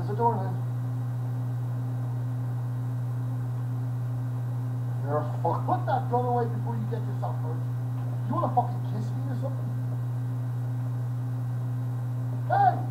there's a doorknife. You're a fuck. Put that gun away before you get yourself hurt. You wanna fucking kiss me or something? Hey!